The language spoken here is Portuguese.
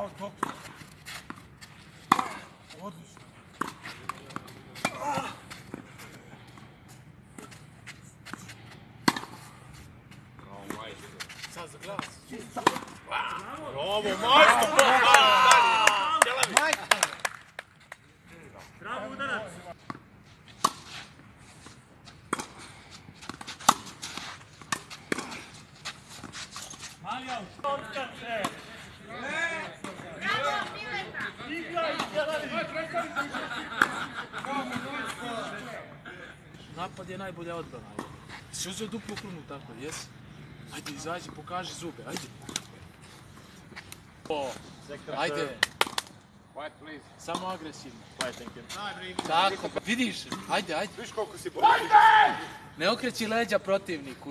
Dobro. Odlično. Sad za glas. Bravo, majstor! Bravo udarac. Mali aut. Napad je najbolja odbrana. Si uzeo duplu krunu tako, jes? Ajde, izađi, pokaži zube, ajde. O, ajde, White, please. samo agresivno. White, thank you. Tako, pa vidiš, ajde, ajde. Viš koliko si bolji. Ne okreći leđa protivniku.